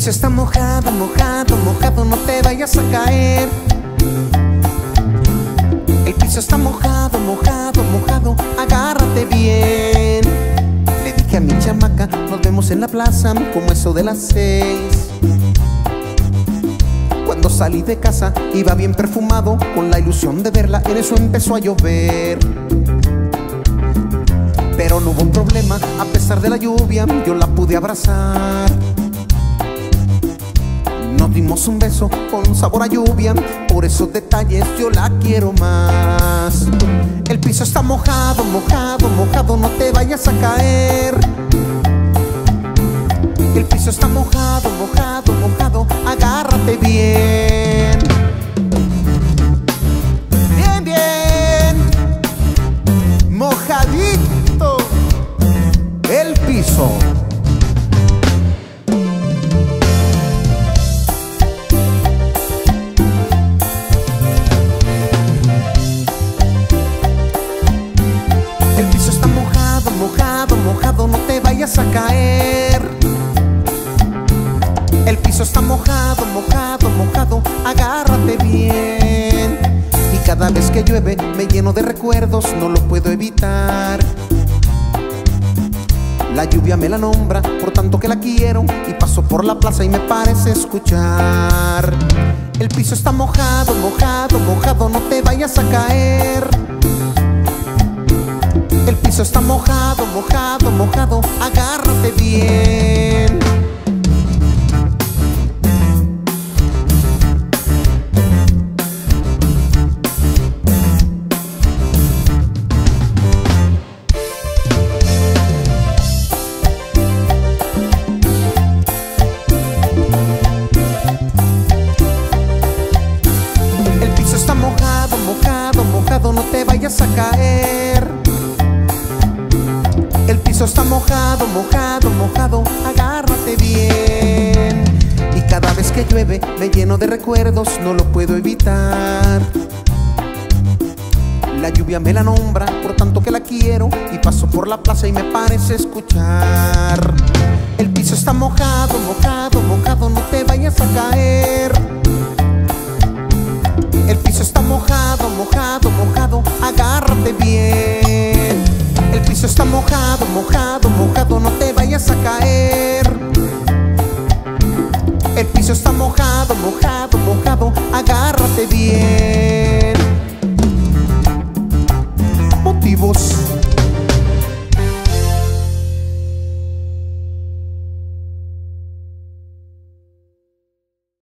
piso está mojado, mojado, mojado, no te vayas a caer. El piso está mojado, mojado, mojado, agárrate bien. Le dije a mi chamaca, nos vemos en la plaza, como eso de las seis. Cuando salí de casa, iba bien perfumado, con la ilusión de verla, en eso empezó a llover. Pero no hubo problema, a pesar de la lluvia, yo la pude abrazar. Nos dimos un beso con sabor a lluvia, por esos detalles yo la quiero más. El piso está mojado, mojado, mojado, no te vayas a caer. El piso está mojado, mojado, mojado, agárrate bien. Bien, bien. Mojadito el piso. A caer. El piso está mojado, mojado, mojado, agárrate bien. Y cada vez que llueve me lleno de recuerdos, no lo puedo evitar. La lluvia me la nombra, por tanto que la quiero Y paso por la plaza y me parece escuchar El piso está mojado, mojado, mojado, no te vayas a caer piso está mojado, mojado, mojado, agárrate bien. El piso está mojado, mojado, mojado, no te vayas a caer. El piso está mojado, mojado, mojado, agárrate bien. Y cada vez que llueve me lleno de recuerdos, no lo puedo evitar. La lluvia me la nombra, por tanto que la quiero Y paso por la plaza y me parece escuchar El piso está mojado, mojado, mojado, no te vayas a caer mojado, mojado, mojado, no te vayas a caer. El piso está mojado, mojado.